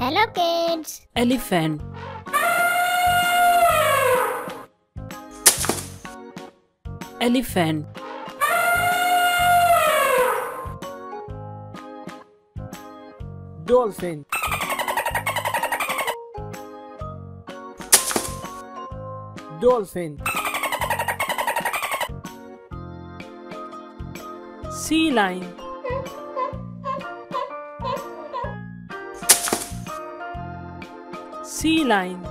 Hello kids. elephant. Elephant. Dolphin. Dolphin. Sea lion sea lion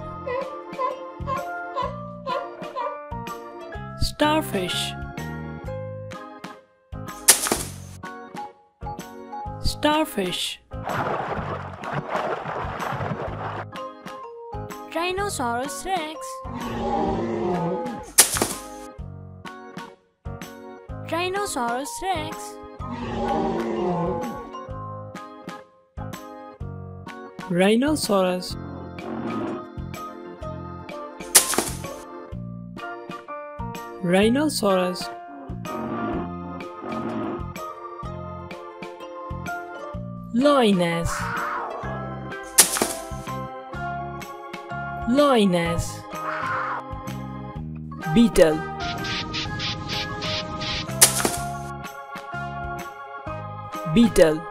starfish starfish Tyrannosaurus rex Tyrannosaurus rex rhinoceros rhinoceros. Lioness. Lioness. Beetle. Beetle.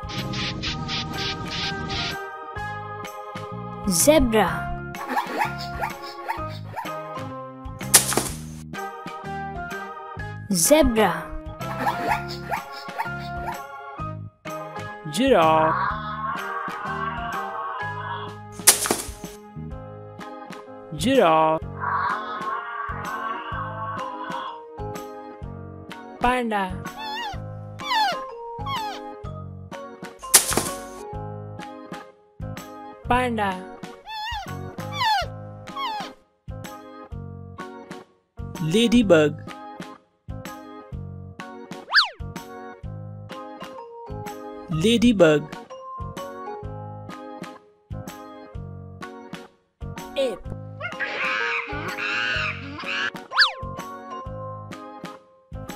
Zebra. Zebra. giraffe giraffe Panda. Panda. Ladybug ladybug. Ape.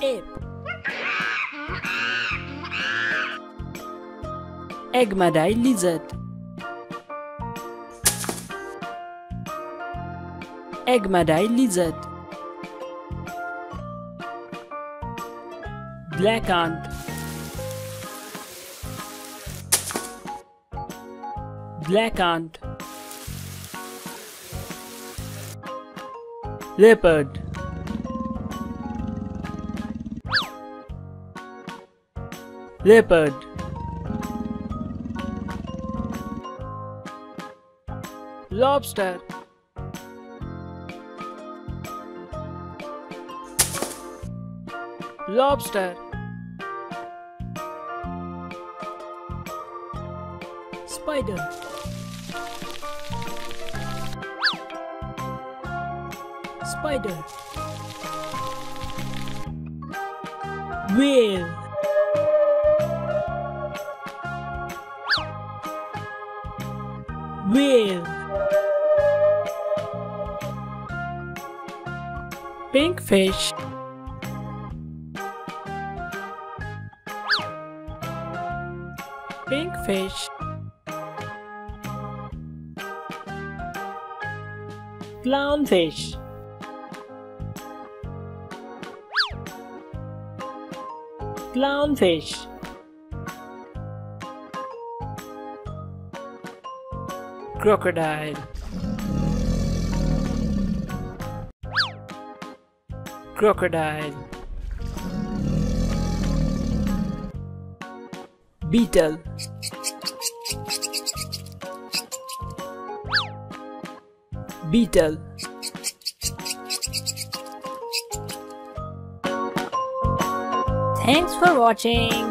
Ape. Egmadai lizard. Egmadai lizard. Black ant black ant. Leopard. Leopard. Lobster. Lobster spider. Spider. Whale. Whale. Pink fish. Pink fish clownfish. Clownfish. Crocodile. Crocodile. Beetle beetle Thanks for watching.